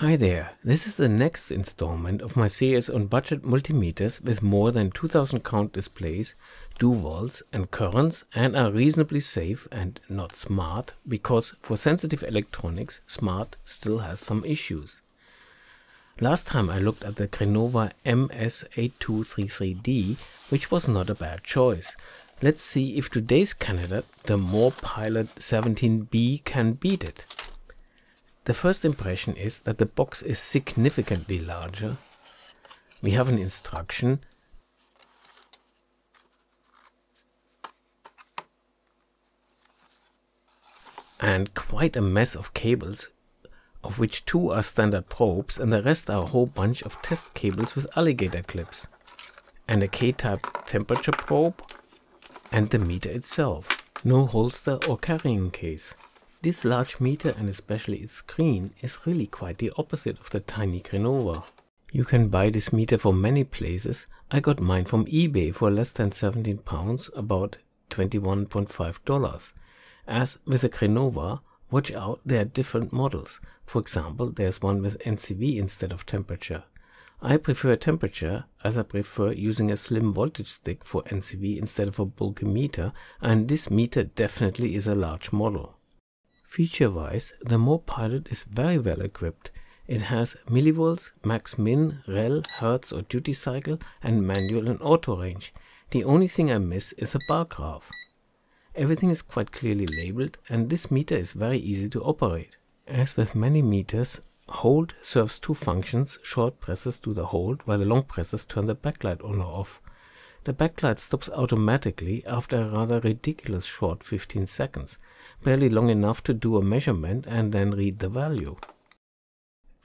Hi there, this is the next installment of my series on budget multimeters with more than 2000 count displays, volts and currents and are reasonably safe and not smart because for sensitive electronics smart still has some issues. Last time I looked at the Crenova MS8233D which was not a bad choice. Let's see if today's candidate, the Morpilot 17B can beat it. The first impression is that the box is significantly larger. We have an instruction and quite a mess of cables, of which two are standard probes and the rest are a whole bunch of test cables with alligator clips, and a K-type temperature probe, and the meter itself, no holster or carrying case. This large meter and especially its screen is really quite the opposite of the tiny Crenova. You can buy this meter from many places. I got mine from eBay for less than 17 pounds, about $21.5. As with the Crenova, watch out, there are different models. For example, there's one with NCV instead of temperature. I prefer temperature as I prefer using a slim voltage stick for NCV instead of a bulky meter and this meter definitely is a large model. Feature-wise, the Morpilot is very well equipped. It has millivolts, max min, rel, hertz or duty cycle and manual and auto range. The only thing I miss is a bar graph. Everything is quite clearly labeled and this meter is very easy to operate. As with many meters, hold serves two functions. Short presses do the hold while the long presses turn the backlight on or off. The backlight stops automatically after a rather ridiculous short 15 seconds, barely long enough to do a measurement and then read the value.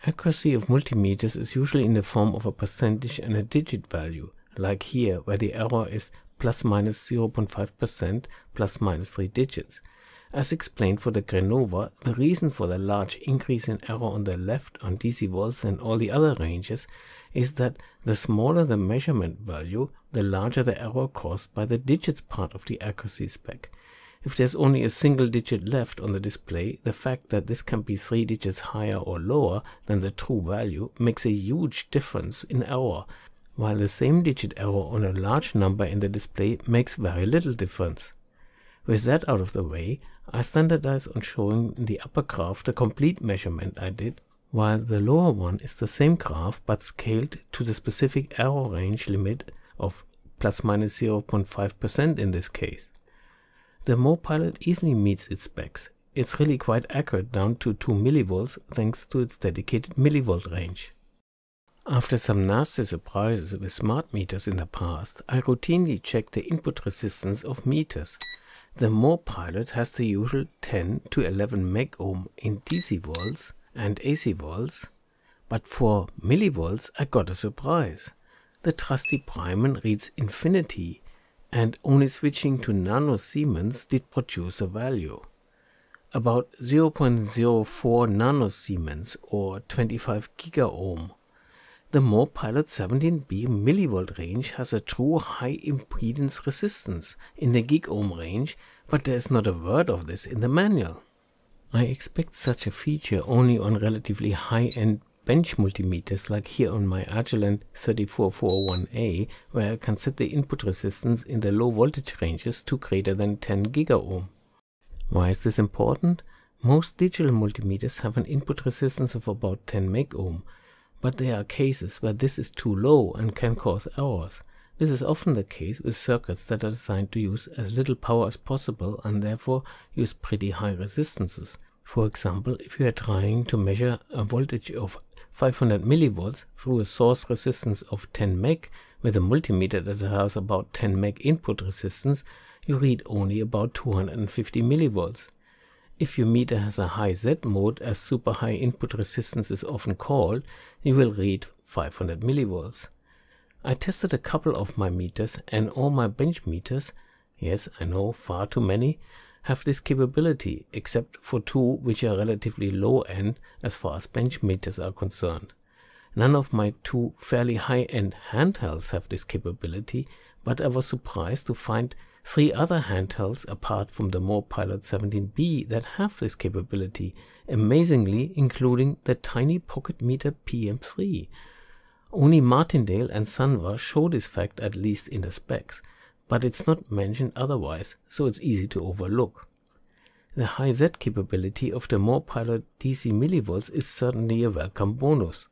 Accuracy of multimeters is usually in the form of a percentage and a digit value, like here where the error is plus minus 0.5% plus minus 3 digits. As explained for the Crenova, the reason for the large increase in error on the left on DC volts and all the other ranges is that the smaller the measurement value, the larger the error caused by the digits part of the accuracy spec. If there's only a single digit left on the display, the fact that this can be three digits higher or lower than the true value makes a huge difference in error, while the same digit error on a large number in the display makes very little difference. With that out of the way, I standardize on showing in the upper graph the complete measurement I did, while the lower one is the same graph but scaled to the specific error range limit of plus minus 0.5% in this case. The Morpilot easily meets its specs. It's really quite accurate down to 2 millivolts thanks to its dedicated millivolt range. After some nasty surprises with smart meters in the past, I routinely check the input resistance of meters. The Morpilot has the usual 10 to 11 megohm in DC volts and AC volts, but for millivolts I got a surprise. The trusty Brymen reads infinity and only switching to nano Siemens did produce a value. About 0.04 nano Siemens or 25 gigaohm. The Morpilot 17B millivolt range has a true high impedance resistance in the gigohm range, but there is not a word of this in the manual. I expect such a feature only on relatively high-end bench multimeters like here on my Agilent 34401A where I can set the input resistance in the low voltage ranges to greater than 10 gigaohm. Why is this important? Most digital multimeters have an input resistance of about 10 megohm but there are cases where this is too low and can cause errors. This is often the case with circuits that are designed to use as little power as possible and therefore use pretty high resistances. For example, if you are trying to measure a voltage of 500 millivolts through a source resistance of 10 meg with a multimeter that has about 10 meg input resistance, you read only about 250 millivolts. If your meter has a high Z mode, as super high input resistance is often called, you will read 500 millivolts. I tested a couple of my meters and all my bench meters, yes I know far too many, have this capability except for two which are relatively low end as far as bench meters are concerned. None of my two fairly high end handhelds have this capability, but I was surprised to find three other handhelds apart from the Morpilot 17B that have this capability amazingly including the tiny pocket meter PM3. Only Martindale and Sanwa show this fact at least in the specs, but it's not mentioned otherwise, so it's easy to overlook. The high Z capability of the Morpilot DC millivolts is certainly a welcome bonus.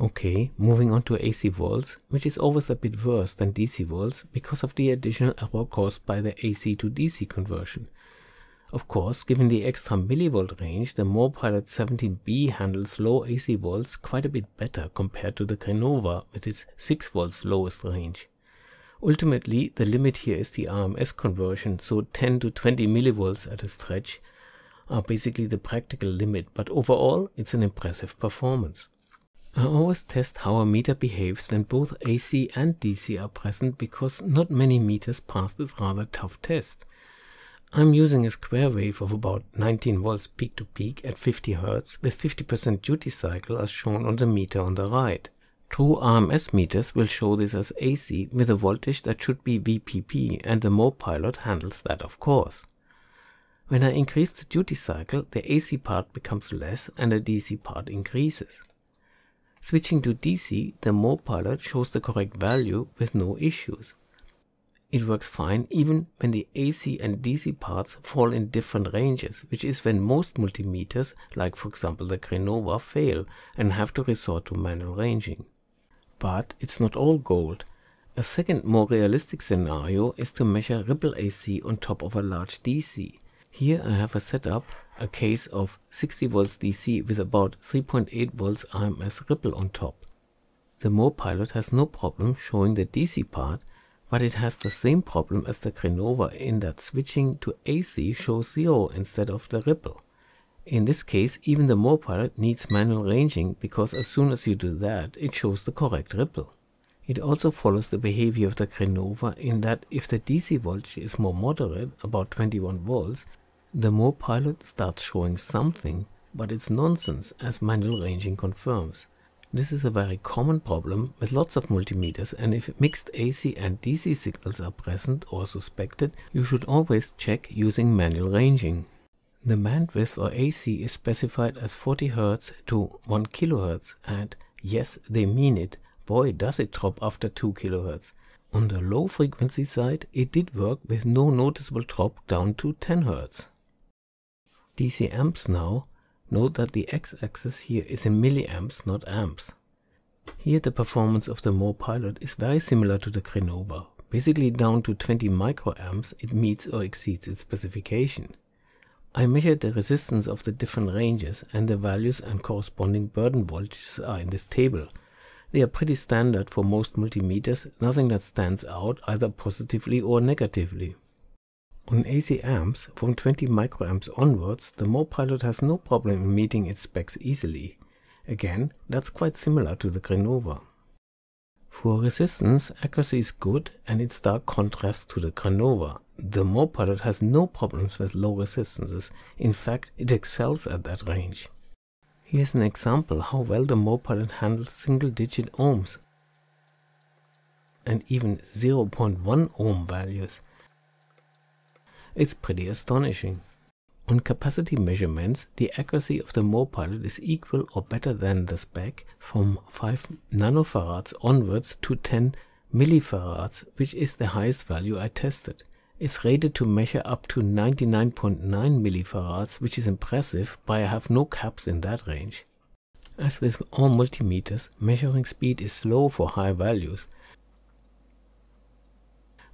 Okay, moving on to AC volts, which is always a bit worse than DC volts because of the additional error caused by the AC to DC conversion. Of course, given the extra millivolt range, the Morpilot 17B handles low AC volts quite a bit better compared to the Crenova with its 6 volts lowest range. Ultimately, the limit here is the RMS conversion, so 10 to 20 millivolts at a stretch are basically the practical limit, but overall it's an impressive performance. I always test how a meter behaves when both AC and DC are present because not many meters pass this rather tough test. I'm using a square wave of about 19 volts peak to peak at 50 Hz with 50% duty cycle as shown on the meter on the right. True RMS meters will show this as AC with a voltage that should be VPP and the Morpilot handles that of course. When I increase the duty cycle, the AC part becomes less and the DC part increases. Switching to DC, the Morpilot shows the correct value with no issues. It works fine even when the AC and DC parts fall in different ranges, which is when most multimeters, like for example the Crenova, fail and have to resort to manual ranging. But it's not all gold. A second more realistic scenario is to measure ripple AC on top of a large DC. Here I have a setup, a case of 60 volts DC with about 3.8 volts RMS ripple on top. The Morpilot has no problem showing the DC part, but it has the same problem as the Crenova in that switching to AC shows 0 instead of the ripple. In this case, even the Morpilot needs manual ranging because as soon as you do that, it shows the correct ripple. It also follows the behavior of the Crenova in that if the DC voltage is more moderate, about 21 volts, the Morpilot starts showing something, but it's nonsense as manual ranging confirms. This is a very common problem with lots of multimeters and if mixed AC and DC signals are present or suspected, you should always check using manual ranging. The bandwidth for AC is specified as 40 Hz to 1 kHz and yes, they mean it. Boy, does it drop after 2 kHz. On the low frequency side, it did work with no noticeable drop down to 10 Hz. DC amps now, note that the x-axis here is in milliamps, not amps. Here the performance of the Morpilot is very similar to the Crenova. Basically down to 20 microamps, it meets or exceeds its specification. I measured the resistance of the different ranges and the values and corresponding burden voltages are in this table. They are pretty standard for most multimeters, nothing that stands out either positively or negatively. On AC amps from 20 microamps onwards, the Morpilot has no problem in meeting its specs easily. Again, that's quite similar to the Crenova. For resistance, accuracy is good and in stark contrast to the Crenova. The Morpilot has no problems with low resistances, in fact it excels at that range. Here's an example how well the Morpilot handles single digit ohms and even 0.1 ohm values. It's pretty astonishing. On capacity measurements, the accuracy of the Morpilot is equal or better than the spec from 5 nanofarads onwards to 10 millifarads, which is the highest value I tested. It's rated to measure up to 99.9 millifarads, which is impressive, but I have no caps in that range. As with all multimeters, measuring speed is slow for high values,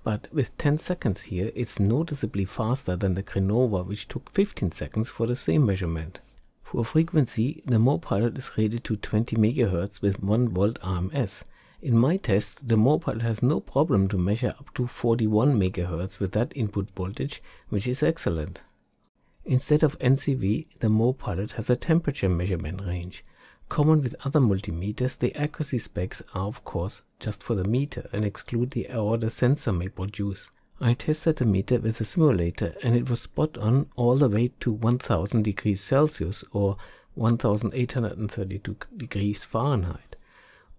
but with 10 seconds here, it's noticeably faster than the Crenova, which took 15 seconds for the same measurement. For frequency, the Morpilot is rated to 20 MHz with 1 volt RMS. In my test, the Morpilot has no problem to measure up to 41 MHz with that input voltage, which is excellent. Instead of NCV, the Morpilot has a temperature measurement range. Common with other multimeters, the accuracy specs are of course just for the meter and exclude the error the sensor may produce. I tested the meter with a simulator and it was spot on all the way to 1000 degrees Celsius or 1832 degrees Fahrenheit.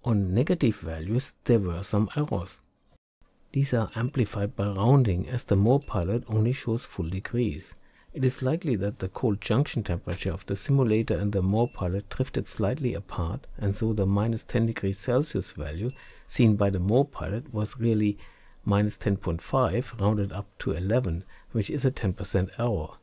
On negative values there were some errors. These are amplified by rounding as the Morpilot only shows full degrees. It is likely that the cold junction temperature of the simulator and the Morpilot drifted slightly apart and so the minus 10 degrees Celsius value seen by the Morpilot was really minus 10.5 rounded up to 11 which is a 10% error.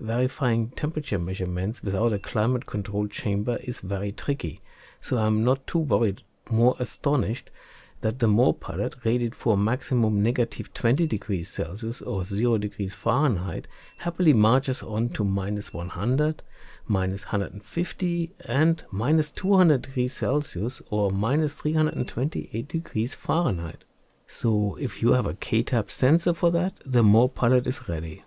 Verifying temperature measurements without a climate controlled chamber is very tricky so I'm not too worried, more astonished that the Morpilot rated for maximum negative 20 degrees Celsius or 0 degrees Fahrenheit happily marches on to minus 100, minus 150 and minus 200 degrees Celsius or minus 328 degrees Fahrenheit. So if you have a K-type sensor for that, the Morpilot is ready.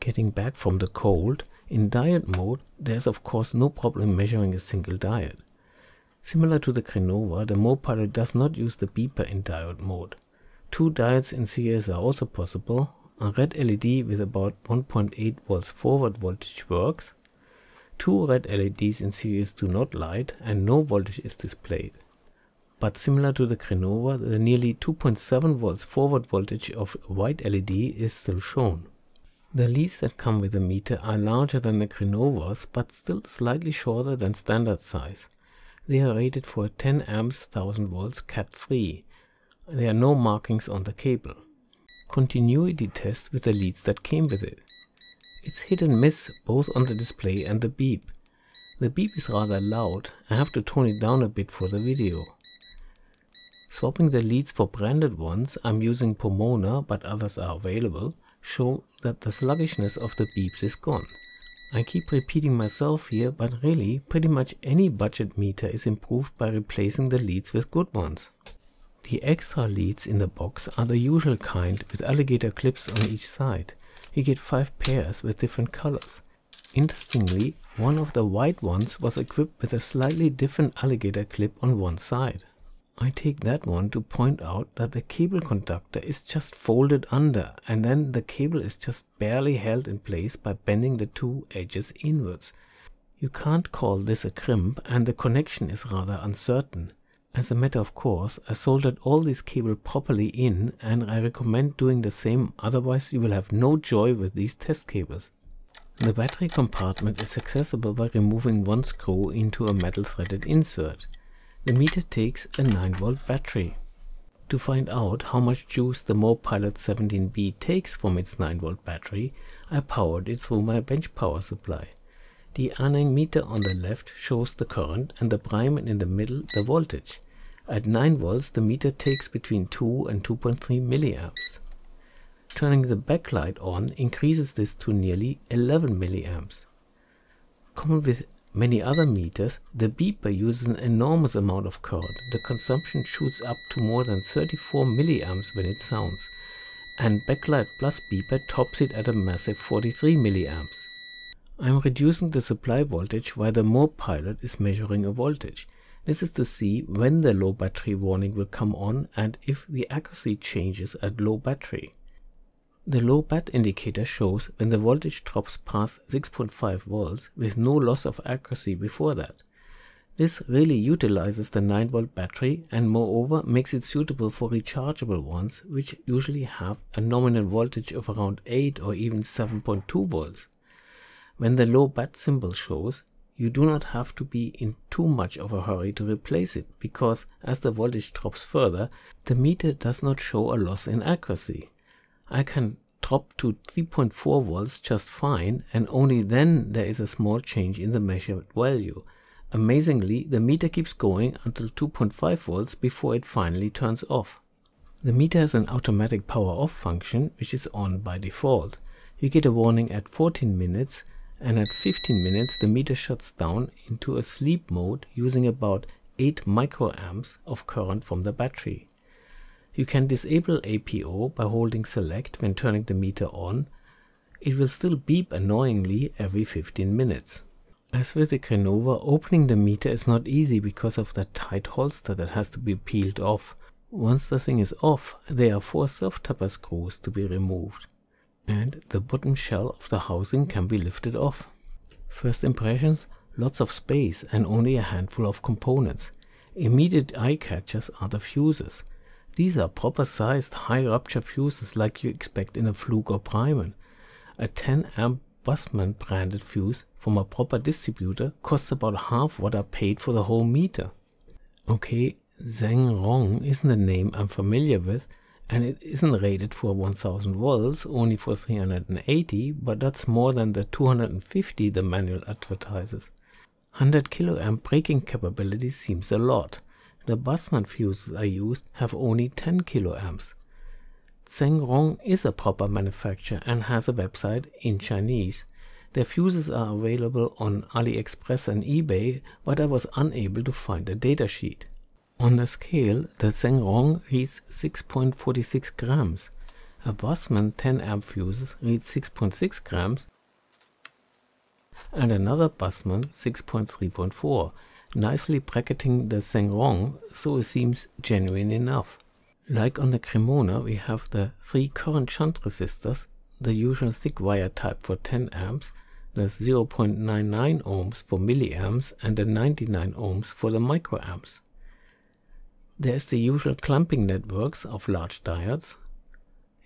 Getting back from the cold, in diode mode, there's of course no problem measuring a single diode. Similar to the Crenova, the Morpilot does not use the beeper in diode mode. Two diodes in series are also possible. A red LED with about 1.8 volts forward voltage works. Two red LEDs in series do not light and no voltage is displayed. But similar to the Crenova, the nearly 2.7 volts forward voltage of a white LED is still shown. The leads that come with the meter are larger than the Crenovas but still slightly shorter than standard size. They are rated for 10 amps 1000 volts Cat3. There are no markings on the cable. Continuity test with the leads that came with it. It's hit and miss both on the display and the beep. The beep is rather loud, I have to tone it down a bit for the video. Swapping the leads for branded ones, I'm using Pomona but others are available, show that the sluggishness of the beeps is gone. I keep repeating myself here, but really, pretty much any budget meter is improved by replacing the leads with good ones. The extra leads in the box are the usual kind with alligator clips on each side. You get 5 pairs with different colors. Interestingly, one of the white ones was equipped with a slightly different alligator clip on one side. I take that one to point out that the cable conductor is just folded under and then the cable is just barely held in place by bending the two edges inwards. You can't call this a crimp and the connection is rather uncertain. As a matter of course, I soldered all this cable properly in and I recommend doing the same otherwise you will have no joy with these test cables. The battery compartment is accessible by removing one screw into a metal threaded insert. The meter takes a 9 volt battery. To find out how much juice the Morpilot 17B takes from its 9 volt battery, I powered it through my bench power supply. The Aneng meter on the left shows the current and the Brymen in the middle the voltage. At 9 volts the meter takes between 2 and 2.3 milliamps. Turning the backlight on increases this to nearly 11 milliamps. Common with many other meters, the beeper uses an enormous amount of current. The consumption shoots up to more than 34 milliamps when it sounds, and Backlight Plus beeper tops it at a massive 43 milliamps. I'm reducing the supply voltage while the Morpilot is measuring a voltage. This is to see when the low battery warning will come on and if the accuracy changes at low battery. The low bat indicator shows when the voltage drops past 6.5 volts with no loss of accuracy before that. This really utilizes the 9 volt battery and moreover makes it suitable for rechargeable ones which usually have a nominal voltage of around 8 or even 7.2 volts. When the low bat symbol shows, you do not have to be in too much of a hurry to replace it because as the voltage drops further, the meter does not show a loss in accuracy. I can drop to 3.4 volts just fine and only then there is a small change in the measured value. Amazingly, the meter keeps going until 2.5 volts before it finally turns off. The meter has an automatic power off function which is on by default. You get a warning at 14 minutes and at 15 minutes the meter shuts down into a sleep mode using about 8 microamps of current from the battery. You can disable APO by holding select when turning the meter on. It will still beep annoyingly every 15 minutes. As with the Crenova, opening the meter is not easy because of that tight holster that has to be peeled off. Once the thing is off, there are four self-tapper screws to be removed. And the bottom shell of the housing can be lifted off. First impressions, lots of space and only a handful of components. Immediate eye catchers are the fuses. These are proper sized high rupture fuses like you expect in a Fluke or Brymen. A 10 amp Bussmann branded fuse from a proper distributor costs about half what I paid for the whole meter. Okay, Zheng Rong isn't a name I'm familiar with, and it isn't rated for 1000 volts, only for 380, but that's more than the 250 the manual advertises. 100 kiloamp breaking capability seems a lot. The Bussmann fuses I used have only 10 kiloamps. Zhengrong is a proper manufacturer and has a website in Chinese. Their fuses are available on AliExpress and eBay, but I was unable to find a datasheet. On the scale, the Zhengrong reads 6.46 grams. A Bussmann 10 amp fuse reads 6.6 grams and another Bussmann 6.3.4, nicely bracketing the Zhengrong so it seems genuine enough. Like on the Crenova we have the three current shunt resistors, the usual thick wire type for 10 amps, the 0.99 ohms for milliamps and the 99 ohms for the microamps. There's the usual clamping networks of large diodes.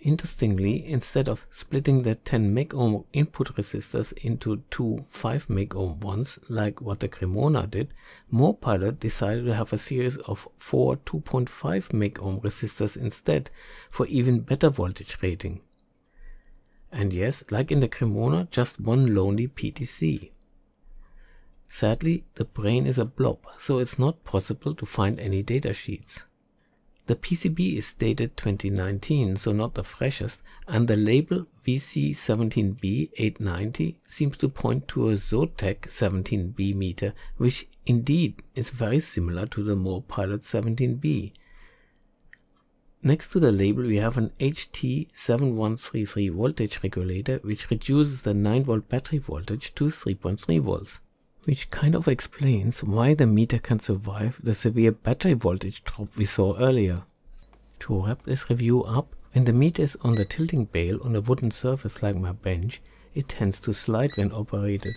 Interestingly, instead of splitting the 10 megohm input resistors into two 5 megohm ones, like what the Crenova did, Morpilot decided to have a series of four 2.5 megohm resistors instead for even better voltage rating. And yes, like in the Crenova, just one lonely PTC. Sadly, the brain is a blob, so it's not possible to find any datasheets. The PCB is dated 2019, so not the freshest, and the label VC17B890 seems to point to a Zotac 17B meter, which indeed is very similar to the Morpilot 17B. Next to the label we have an HT7133 voltage regulator which reduces the 9V battery voltage to 3.3 volts which kind of explains why the meter can survive the severe battery voltage drop we saw earlier. To wrap this review up, when the meter is on the tilting bale on a wooden surface like my bench, it tends to slide when operated.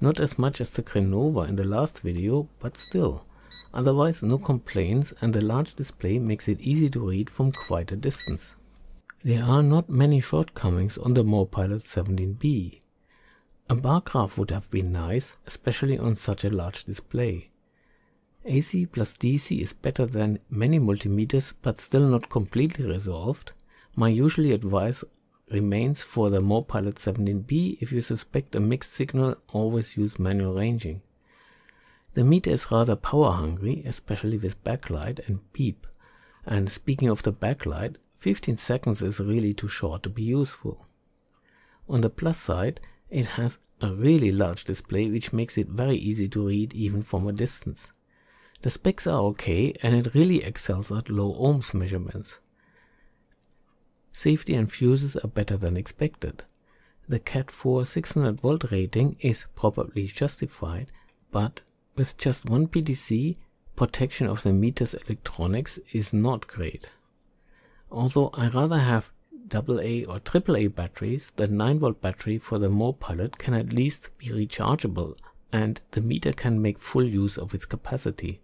Not as much as the Crenova in the last video, but still. Otherwise no complaints and the large display makes it easy to read from quite a distance. There are not many shortcomings on the Morpilot 17B. A bar graph would have been nice, especially on such a large display. AC plus DC is better than many multimeters but still not completely resolved. My usual advice remains for the Morpilot 17B if you suspect a mixed signal always use manual ranging. The meter is rather power hungry, especially with backlight and beep. And speaking of the backlight, 15 seconds is really too short to be useful. On the plus side, it has a really large display which makes it very easy to read even from a distance. The specs are okay and it really excels at low ohms measurements. Safety and fuses are better than expected. The CAT4 600 volt rating is probably justified, but with just one PTC, protection of the meter's electronics is not great. Although I rather have AA or AAA batteries, the 9 volt battery for the Morpilot can at least be rechargeable and the meter can make full use of its capacity.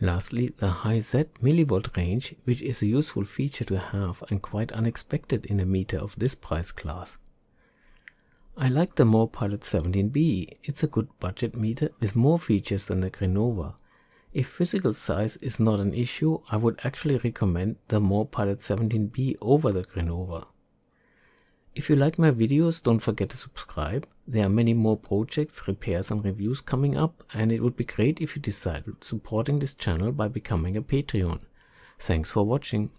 Lastly, the high Z millivolt range, which is a useful feature to have and quite unexpected in a meter of this price class. I like the Morpilot 17B, it's a good budget meter with more features than the Crenova. If physical size is not an issue, I would actually recommend the Morpilot 17B over the Crenova. If you like my videos, don't forget to subscribe. There are many more projects, repairs and reviews coming up and it would be great if you decided supporting this channel by becoming a Patreon. Thanks for watching.